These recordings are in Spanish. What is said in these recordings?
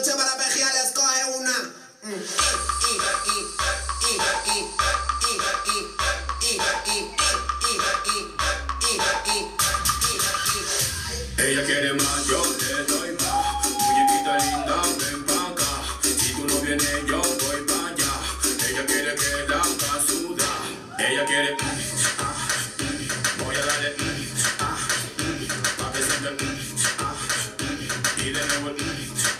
noche para pejear, escoge una. Ella quiere más, yo le doy más. Muñequita linda, ven pa' acá. Si tú no vienes, yo voy pa' allá. Ella quiere que la suda. Ella quiere. ah, mm, voy a darle. mm, ah, mm, pa' que mm, ah, mm, y de nuevo mm, ah, mm.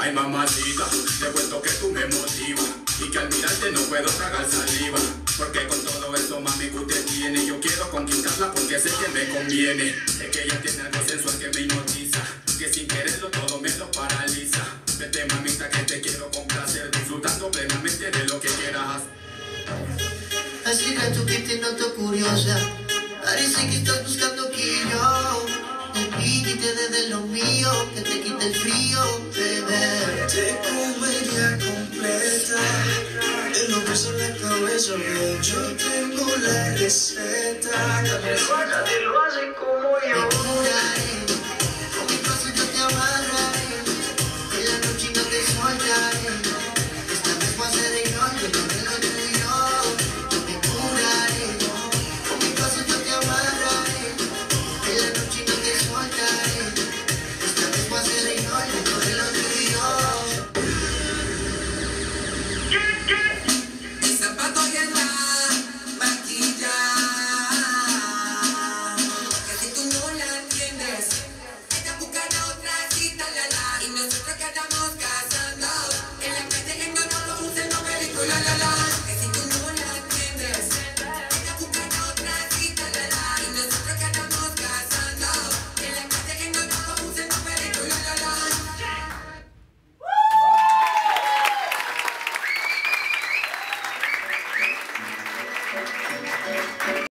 Ay mamacita, te cuento que tú me motivas Y que al mirarte no puedo tragar saliva Porque con todo eso mami que usted tiene Yo quiero conquistarla porque sé que me conviene. Es que ella tiene algo sensual que me hipnotiza Que sin quererlo todo me lo paraliza. Vete mamita que te quiero complacer Disfrutando plenamente de lo que quieras. Así que tú que te noto curiosa Parece que estás buscando que yo Te pique y te dé de lo mío Que te quite el frío, eso yo, tengo la receta. nosotros que andamos cazando, en la calle encontramos un centro película, la la.